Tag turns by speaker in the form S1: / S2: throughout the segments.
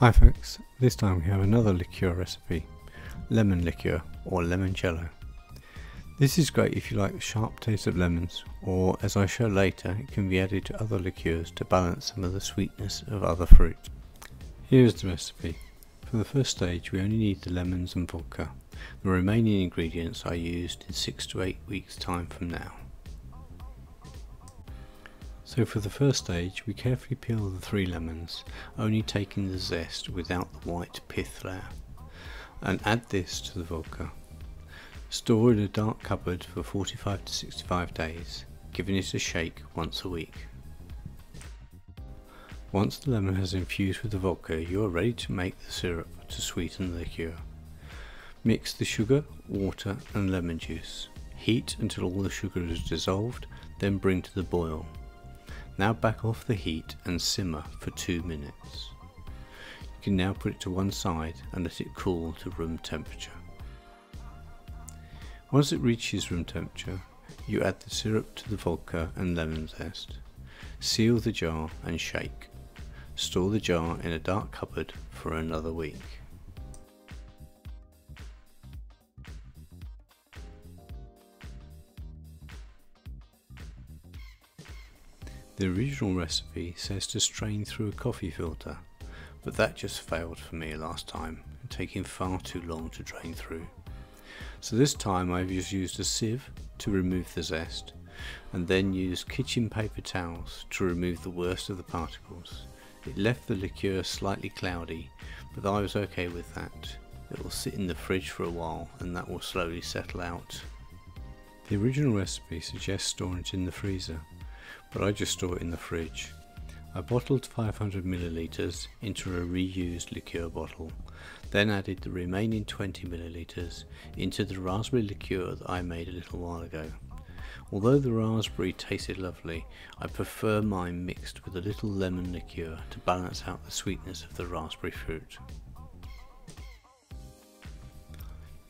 S1: Hi folks, this time we have another liqueur recipe, lemon liqueur or limoncello. This is great if you like the sharp taste of lemons or as I show later it can be added to other liqueurs to balance some of the sweetness of other fruit. Here's the recipe. For the first stage we only need the lemons and vodka. The remaining ingredients are used in 6 to 8 weeks time from now. So for the first stage we carefully peel the three lemons, only taking the zest without the white pith layer, and add this to the vodka. Store in a dark cupboard for 45 to 65 days, giving it a shake once a week. Once the lemon has infused with the vodka you are ready to make the syrup to sweeten the liqueur. Mix the sugar, water and lemon juice. Heat until all the sugar is dissolved, then bring to the boil. Now back off the heat and simmer for 2 minutes. You can now put it to one side and let it cool to room temperature. Once it reaches room temperature, you add the syrup to the vodka and lemon zest. Seal the jar and shake. Store the jar in a dark cupboard for another week. The original recipe says to strain through a coffee filter, but that just failed for me last time, taking far too long to drain through. So this time I've just used a sieve to remove the zest, and then used kitchen paper towels to remove the worst of the particles. It left the liqueur slightly cloudy, but I was okay with that. It will sit in the fridge for a while and that will slowly settle out. The original recipe suggests storing it in the freezer, but I just store it in the fridge. I bottled 500 milliliters into a reused liqueur bottle, then added the remaining 20 milliliters into the raspberry liqueur that I made a little while ago. Although the raspberry tasted lovely, I prefer mine mixed with a little lemon liqueur to balance out the sweetness of the raspberry fruit.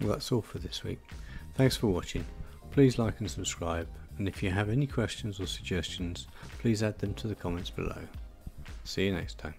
S1: Well that's all for this week. Thanks for watching. Please like and subscribe and if you have any questions or suggestions, please add them to the comments below. See you next time.